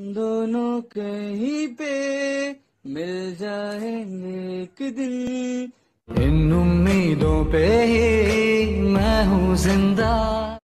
दोनों कहीं पे मिल जाएँगे एक दिन। इन उम्मीदों पे ही मैं हूँ ज़िंदा।